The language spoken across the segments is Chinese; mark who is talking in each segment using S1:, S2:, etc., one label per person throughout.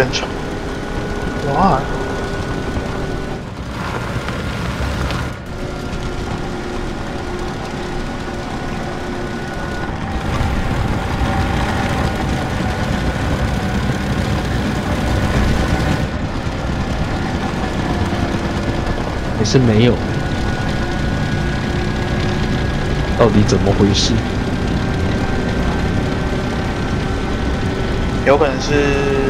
S1: 这不正常。哇！
S2: 也是没有，到底怎么回事？
S1: 有可能是你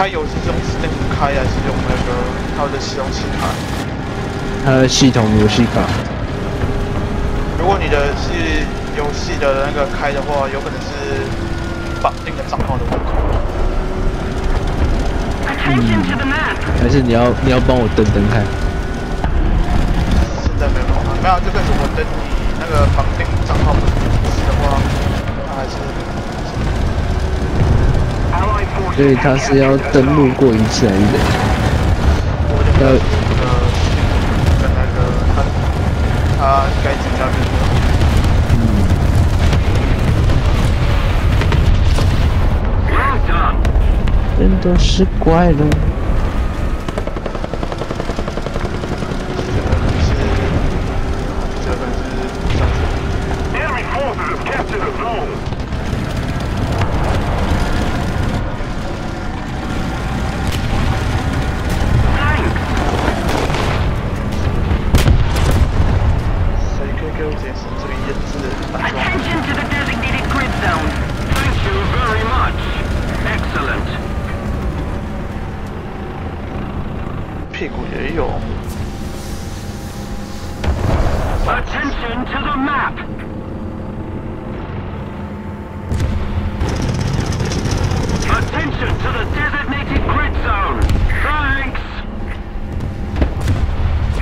S1: 你开游戏是用 Steam 开还是用那个它的系统器卡？
S2: 它的系统游戏卡。
S1: 如果你的是游戏的那个开的话，有可能是绑定的账号的问题。
S2: 嗯，还是你要你要帮我登登看？
S1: 现在没有办法，没有这个是我登你那个绑定账号不是的话，那还是。
S2: 所以他是要登录过一次还是？
S1: 要那个跟那个他他该怎样
S2: 嗯。人都是怪了。
S1: 屁股也有。
S3: Attention to the map. Attention to the designated grid zone. Thanks.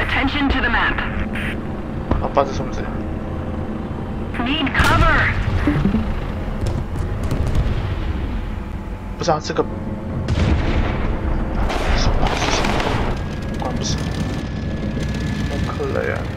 S3: Attention to the map.
S1: 好，八字什么字？
S3: Need cover.
S1: 不知道这 jobs. Nuclear.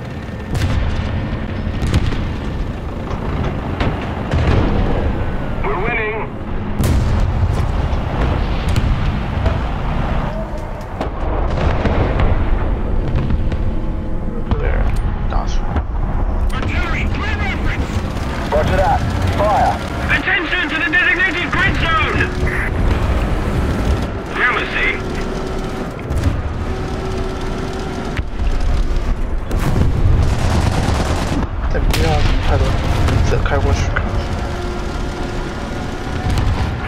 S1: car wash.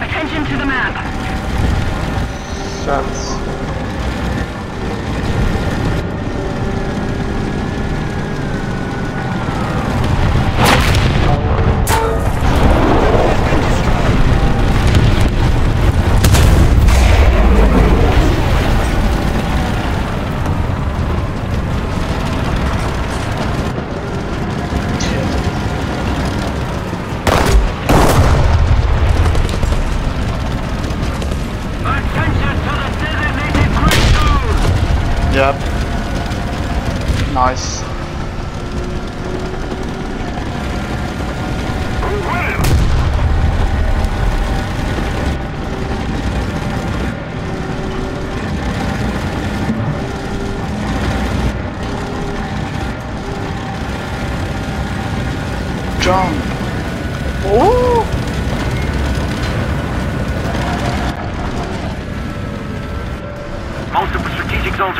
S3: Attention to the map. Sounds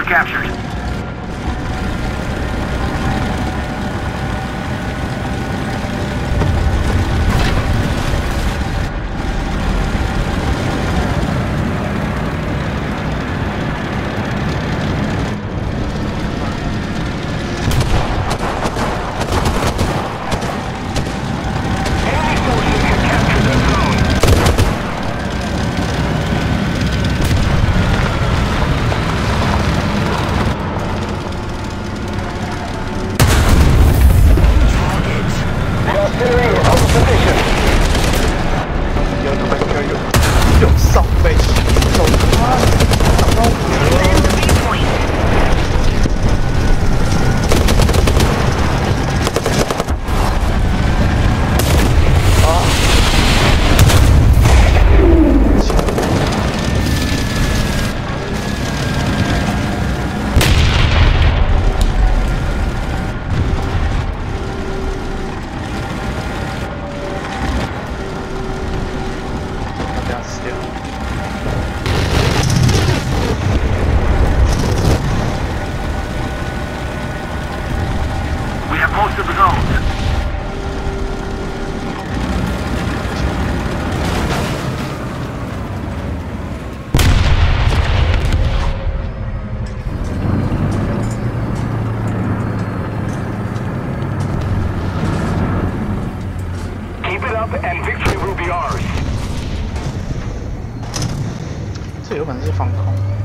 S3: captured.
S1: 这有可能是
S3: 防
S1: 空。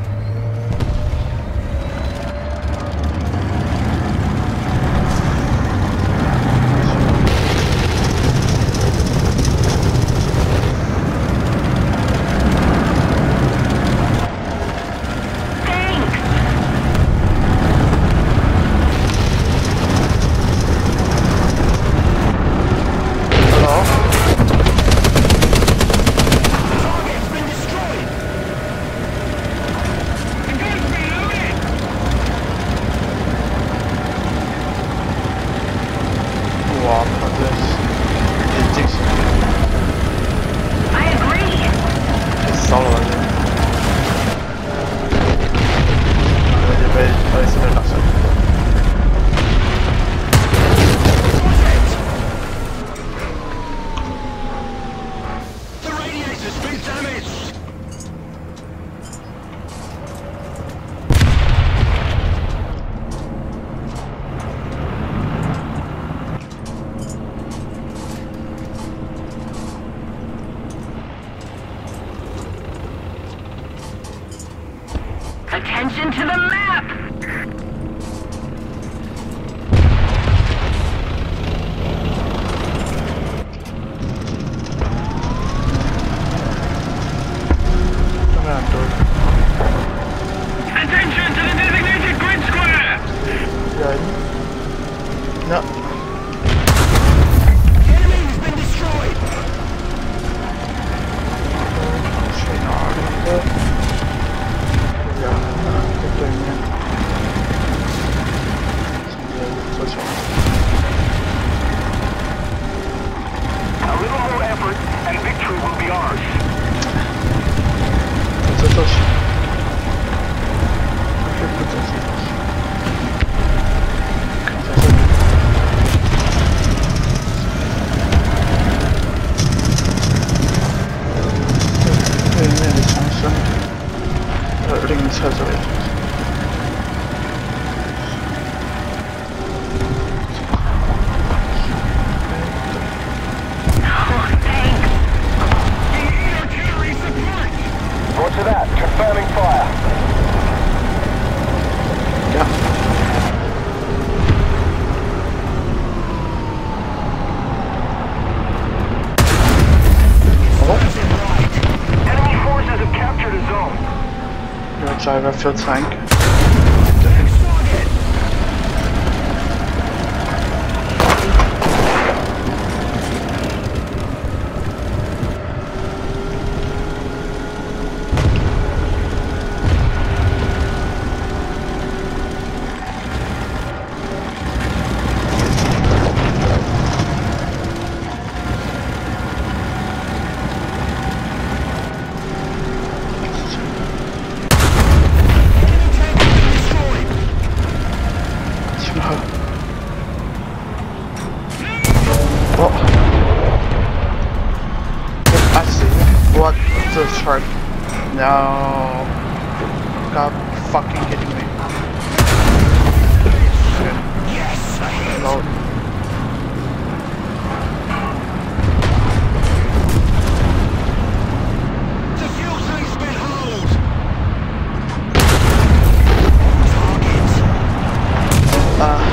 S3: into the openings has a
S1: Driver für Zank. No. God fucking kidding me. Shit. Yes, I hate Uh,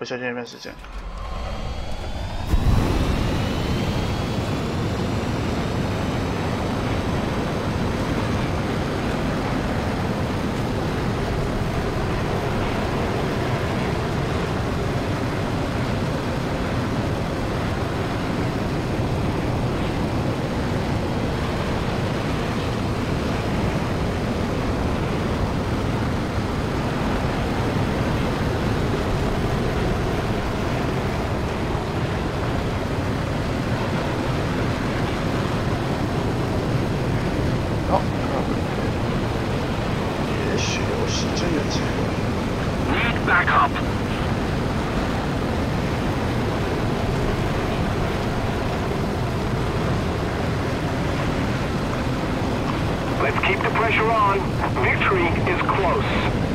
S1: 不确定有没有
S3: 时间 pressure on. Victory is close.